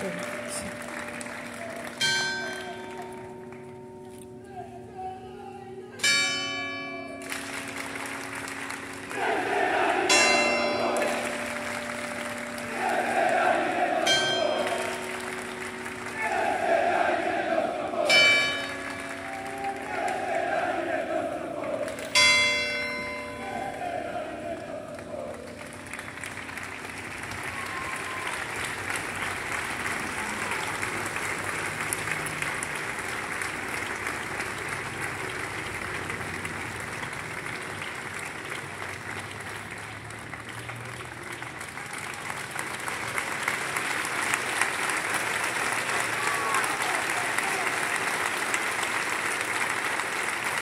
action.